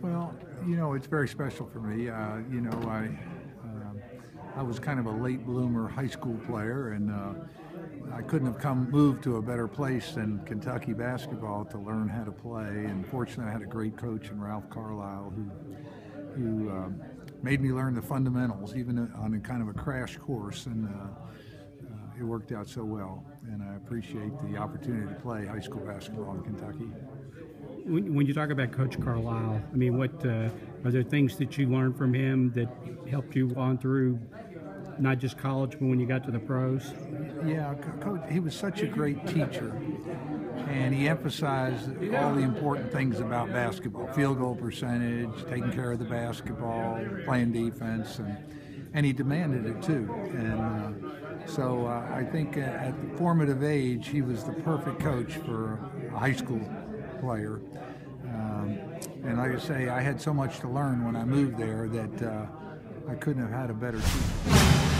Well, you know, it's very special for me. Uh, you know, I um I was kind of a late bloomer high school player, and uh, I couldn't have come moved to a better place than Kentucky basketball to learn how to play. And fortunately, I had a great coach in Ralph Carlisle who who um, made me learn the fundamentals, even on a kind of a crash course, and. Uh, uh, it worked out so well, and I appreciate the opportunity to play high school basketball in Kentucky. When, when you talk about Coach Carlisle, I mean, what uh, are there things that you learned from him that helped you on through not just college, but when you got to the pros? Yeah, coach, he was such a great teacher, and he emphasized all the important things about basketball: field goal percentage, taking care of the basketball, playing defense, and and he demanded it too. And uh, so uh, I think at the formative age, he was the perfect coach for a high school player. Um, and like I say, I had so much to learn when I moved there that uh, I couldn't have had a better teacher.